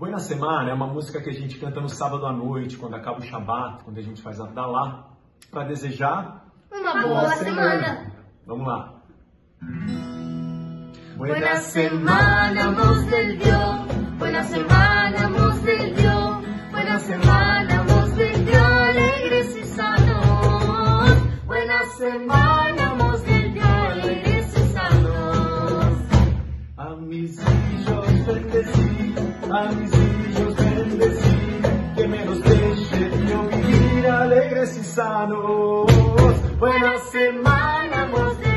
Buena Semana é uma música que a gente canta no sábado à noite, quando acaba o Shabat, quando a gente faz a Dalá, para desejar uma boa, boa semana. semana. Vamos lá. Buena semana, voz del Dios. Buena semana, voz del Dios. Buena semana, mis hijos bendecir, a mis hijos bendecir. Que me los deje yo vivir alegres y sanos. Buena semana, voz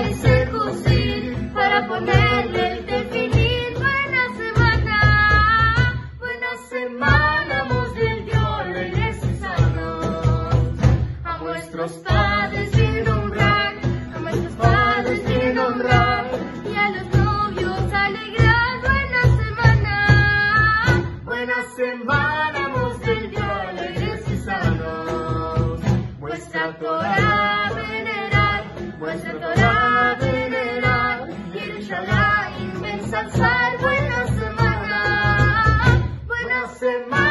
y seducir, para ponerle el definir. Buena semana, buena semana, voz del Dios, sanos. A nuestros padres Shaddai ensalzar. Buena semana, buena semana,